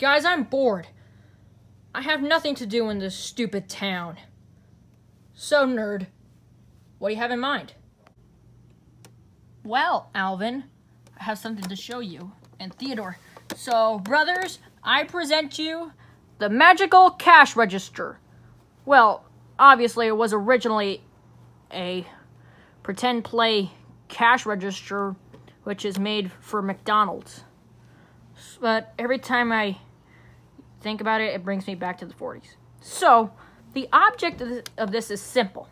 Guys, I'm bored. I have nothing to do in this stupid town. So, nerd, what do you have in mind? Well, Alvin, I have something to show you. And Theodore. So, brothers, I present you the magical cash register. Well, obviously, it was originally a pretend play cash register, which is made for McDonald's. But every time I think about it, it brings me back to the 40s. So, the object of this is simple.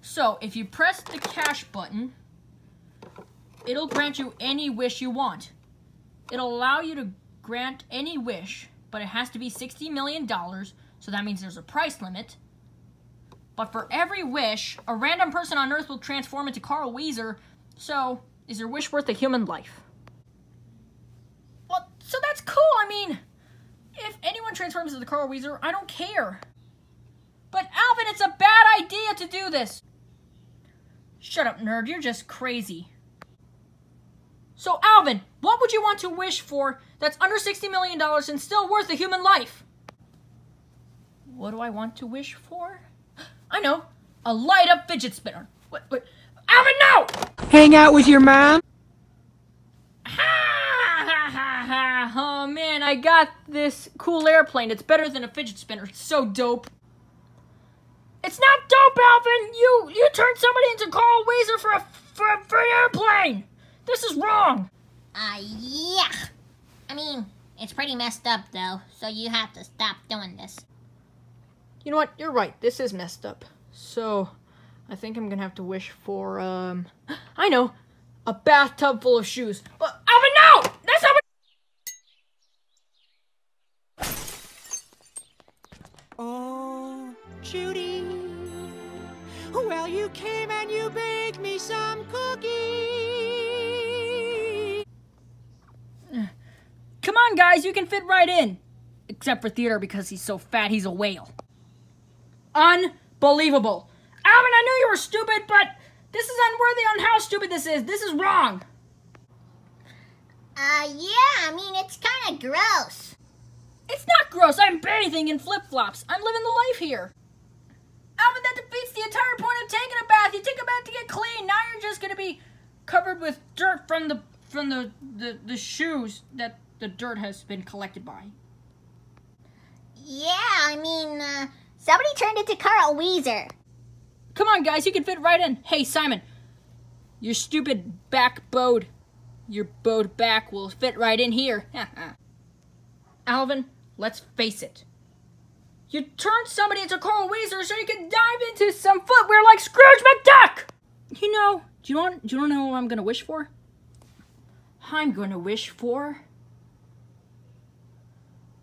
So, if you press the cash button, it'll grant you any wish you want. It'll allow you to grant any wish, but it has to be $60 million, so that means there's a price limit. But for every wish, a random person on Earth will transform into Carl Wheezer, so is your wish worth a human life? Well, so that's cool, I mean, anyone transforms into the Carl Wheezer, I don't care. But Alvin, it's a bad idea to do this. Shut up, nerd, you're just crazy. So, Alvin, what would you want to wish for that's under $60 million and still worth a human life? What do I want to wish for? I know. A light up fidget spinner. What? What? Alvin, no! Hang out with your mom? Ha, ha. Oh, man, I got this cool airplane. It's better than a fidget spinner. It's so dope. It's not dope, Alvin! You you turned somebody into Carl Wheezer for a, for a, for an airplane! This is wrong! Uh, yeah. I mean, it's pretty messed up, though, so you have to stop doing this. You know what? You're right. This is messed up. So, I think I'm gonna have to wish for, um... I know! A bathtub full of shoes. But, Alvin, Come on, guys, you can fit right in. Except for Theodore because he's so fat he's a whale. Unbelievable. Alvin, I knew you were stupid, but this is unworthy on how stupid this is. This is wrong. Uh, yeah, I mean, it's kind of gross. It's not gross. I'm bathing in flip-flops. I'm living the life here. Alvin, that defeats the entire point of taking a bath. You take a bath to get clean. Now you're just gonna be covered with dirt from the from the the, the shoes that the dirt has been collected by. Yeah, I mean, uh, somebody turned into Carl Wheezer. Come on, guys, you can fit right in. Hey, Simon, your stupid back bowed, your bowed back will fit right in here. Alvin, let's face it. You turned somebody into Carl Wheezer so you can dive into some footwear like Scrooge McDuck! You know, do you want do you know what I'm gonna wish for? I'm gonna wish for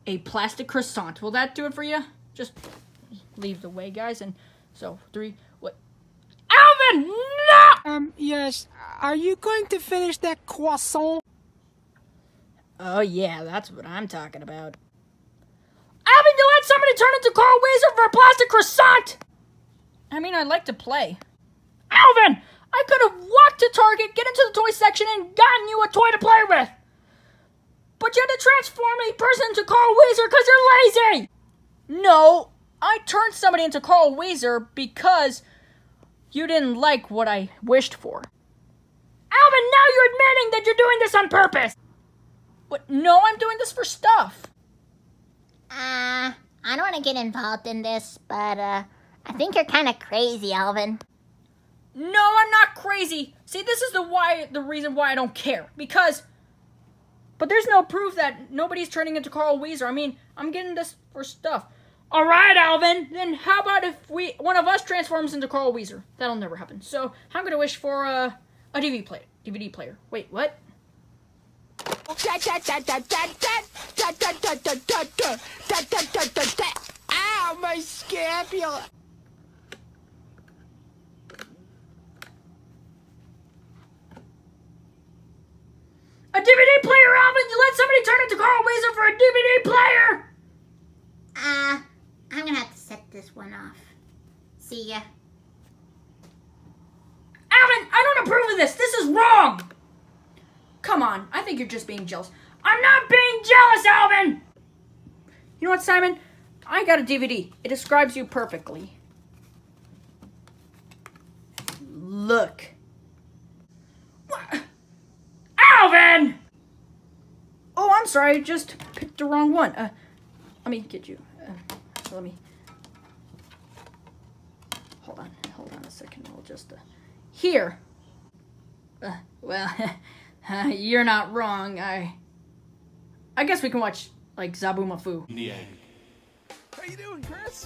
a plastic croissant. Will that do it for you? Just leave the way, guys, and so three what Alvin! No! Um, yes. Are you going to finish that croissant? Oh yeah, that's what I'm talking about. Alvin, you let somebody turn into Carl Wheezer for a plastic croissant! I mean, I'd like to play. Alvin! I could have walked to Target, get into the toy section, and gotten you a toy to play with! But you had to transform a person into Carl Wheezer because you're lazy! No, I turned somebody into Carl Wheezer because you didn't like what I wished for. Alvin, now you're admitting that you're doing this on purpose! But no, I'm doing this for stuff. Uh, I don't want to get involved in this, but, uh, I think you're kind of crazy, Alvin. No, I'm not crazy. See, this is the why, the reason why I don't care. Because, but there's no proof that nobody's turning into Carl Wheezer. I mean, I'm getting this for stuff. All right, Alvin. Then how about if we, one of us transforms into Carl Wheezer? That'll never happen. So I'm gonna wish for uh, a DVD player. DVD player. Wait, what? Ow, my scapula! A DVD player, Alvin! You let somebody turn into Carl Wheezer for a DVD player! Uh, I'm gonna have to set this one off. See ya. Alvin, I don't approve of this! This is wrong! Come on, I think you're just being jealous. I'm not being jealous, Alvin! You know what, Simon? I got a DVD. It describes you perfectly. Look. What? Alvin! Oh, I'm sorry. I just picked the wrong one. Uh, let me get you. Uh, let me. Hold on. Hold on a second. I'll just. Uh, here. Uh, well, you're not wrong. I. I guess we can watch like Zoboo Zoboomafoo. How you doing, Chris?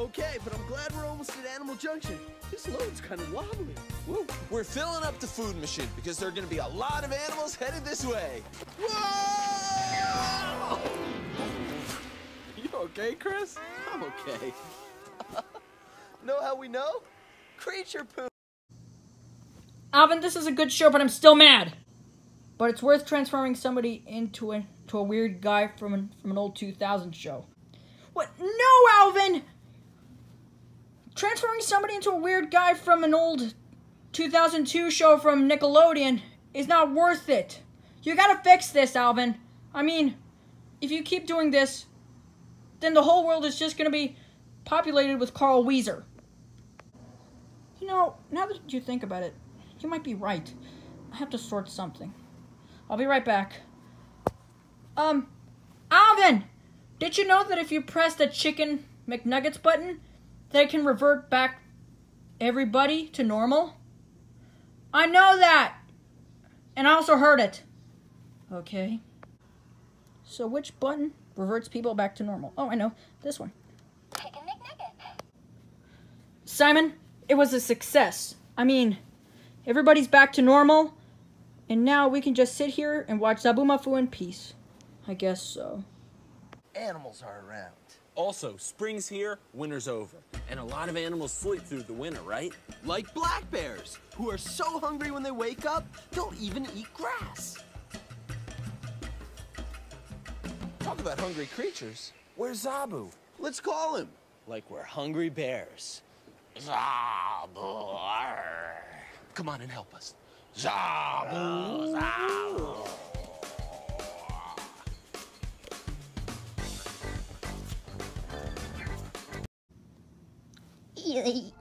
Okay, but I'm glad we're almost at Animal Junction. This load's kind of wobbly. Whoa. We're filling up the food machine because there are going to be a lot of animals headed this way. Whoa! You okay, Chris? I'm okay. know how we know? Creature poop. Alvin, this is a good show, but I'm still mad. But it's worth transforming somebody into a to a weird guy from an from an old 2000 show. What? No, Alvin. Transforming somebody into a weird guy from an old 2002 show from Nickelodeon is not worth it. You gotta fix this, Alvin. I mean, if you keep doing this, then the whole world is just gonna be populated with Carl Wheezer. You know, now that you think about it, you might be right. I have to sort something. I'll be right back. Um, Alvin! Did you know that if you press the chicken McNuggets button, it can revert back everybody to normal? I know that! And I also heard it. Okay. So which button reverts people back to normal? Oh, I know. This one. Simon, it was a success. I mean, everybody's back to normal, and now we can just sit here and watch Zoboomafoo in peace. I guess so. Animals are around. Also, spring's here, winter's over. And a lot of animals sleep through the winter, right? Like black bears, who are so hungry when they wake up, they'll even eat grass. Talk about hungry creatures. Where's Zoboo? Let's call him. Like we're hungry bears. Zoboo. arr. Come on and help us. Zoboo, Zoboo. Y-